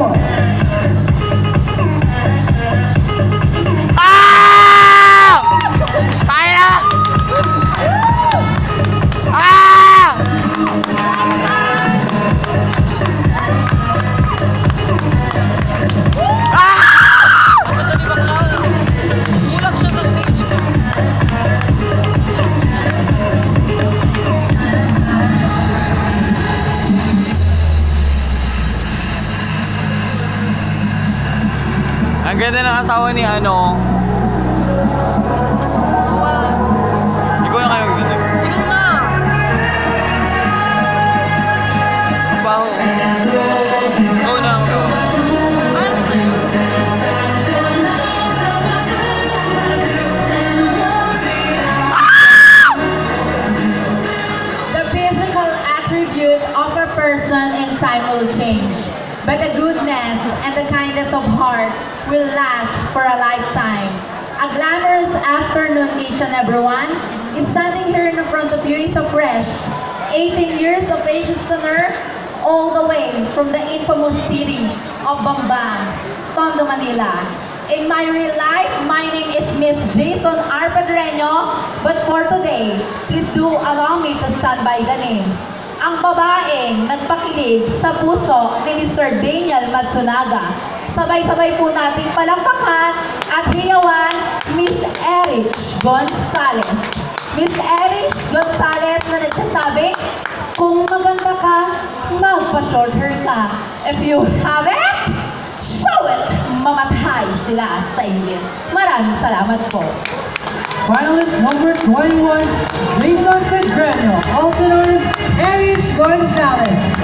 amor. Ang ganda ng asawa ni ano. Of a person in time will change, but the goodness and the kindness of heart will last for a lifetime. A glamorous afternoon, and everyone. Standing here in front of you is a fresh 18 years of age stunner, all the way from the infamous city of Bambang, Tondo, Manila. In my real life, my name is Miss Jason R. Pedreño, but for today, please do allow me to stand by the name. Ang babaeng nagpakilig sa puso ni Mr. Daniel Matsunaga. Sabay-sabay po nating palakpakan at hiyawan Miss Erich Gonzalez. Miss Erich Gonzalez na nagsasabi, kung maganda ka, magpa-short hair ka. If you have it, show it! Mamatay sila sa inyo. Maraming salamat po. Finalist number 21, Jason Pedreño, also known as Gonzalez.